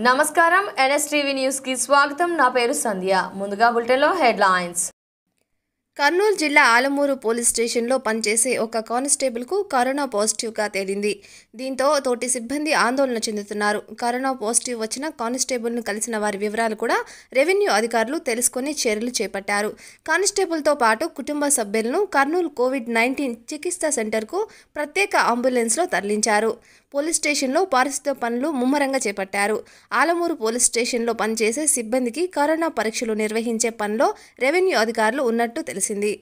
నమస్కారం ఎన్ఎస్టీవీ న్యూస్కి స్వాగతం. నా పేరు సంధ్య. ముందుగా బులెటిన్లో హెడ్లైన్స్. కర్నూలు జిల్లా ఆలమూరు పోలీస్ స్టేషన్లో పనిచేసే ఒక కానిస్టేబుల్కు కరోనా పాజిటివ్గా తేలింది. దీంతో తోటి సిబ్బంది ఆందోళన చెందుతున్నారు. కరోనా పాజిటివ్ వచ్చిన కానిస్టేబుల్ను కలిసిన వారి వివరాలు కూడా రెవెన్యూ అధికారులు తెలుసుకుని చర్యలు చేపట్టారు. కానిస్టేబుల్తో పాటు కుటుంబ సభ్యులను కర్నూలు కోవిడ్ నైన్టీన్ చికిత్స సెంటర్కు ప్రత్యేక అంబులెన్స్లో తరలించారు. పోలీస్ స్టేషన్లో పారిశుద్ధ పనులు ముమ్మరంగా చేపట్టారు. ఆలమూరు పోలీస్ స్టేషన్లో పనిచేసే సిబ్బందికి కరోనా పరీక్షలు నిర్వహించే పనిలో రెవెన్యూ అధికారులు ఉన్నట్టు తెలిసింది.